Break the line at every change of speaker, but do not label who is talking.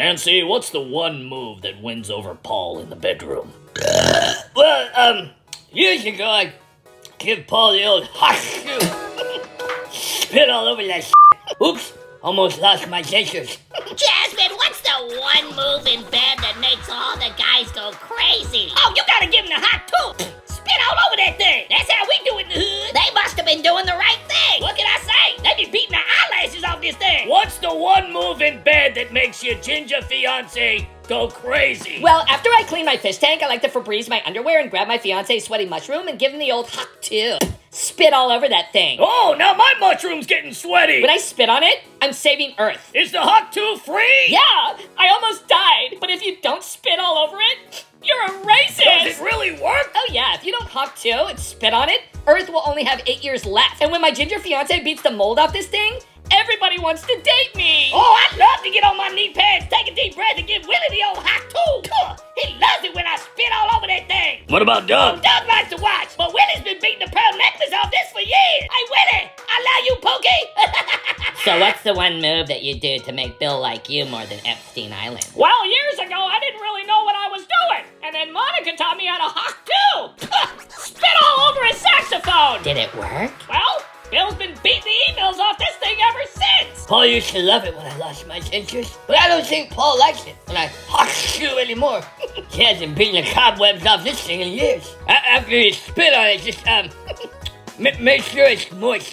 Nancy, what's the one move that wins over Paul in the bedroom? well, um, years ago I give Paul the old hot shoe. Spit all over that. Oops, almost lost my dentures.
Jasmine, what's the one move in bed that makes all the guys go crazy?
Oh, you gotta give him the hawk tuah. The
one move in bed that makes your ginger fiance go crazy?
Well, after I clean my fish tank, I like to Febreze my underwear and grab my fiance's sweaty mushroom and give him the old hawk tuah. Spit all over that thing.
Oh, now my mushroom's getting sweaty.
When I spit on it, I'm saving Earth.
Is the hot two free?
Yeah, I almost died, but if you don't spit all over it, you're a racist.
Does it really work?
Oh yeah, if you don't hawk tuah and spit on it, Earth will only have eight years left. And when my ginger fiance beats the mold off this thing, everybody wants to date me.
Oh, I'd love to get on my knee pads, take a deep breath, and give Willie the old hawk tuah. He loves it when I spit all over that thing.
What about Doug?
Oh, Doug likes to watch, but Willie's been beating the pearl necklace off this for years. Hey, Willie, I love you, Pookie.
So what's the one move that you do to make Bill like you more than Epstein Island?
well, years ago, I didn't really know what I was doing. And then Monica taught me how to hawk tuah. spit all over his saxophone.
Did it work?
Well, Bill's off this thing ever since.
Paul used to love it when I lost my dentures, but I don't think Paul likes it when I hot shoe anymore. he hasn't beaten the cobwebs off this thing in years. A- after you spit on it, just um, make sure it's moist.